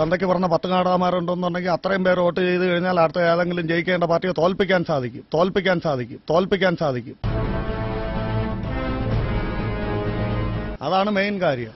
തന്തയ്ക്ക് പറഞ്ഞ പത്ത് കാടാമാരുണ്ടെന്നുണ്ടെങ്കിൽ അത്രയും പേര് വോട്ട് ചെയ്ത് കഴിഞ്ഞാൽ അടുത്ത ഏതെങ്കിലും ജയിക്കേണ്ട പാർട്ടിയെ തോൽപ്പിക്കാൻ സാധിക്കും. തോൽപ്പിക്കാൻ സാധിക്കും. തോൽപ്പിക്കാൻ സാധിക്കും. അതാണ് മെയിൻ കാര്യം.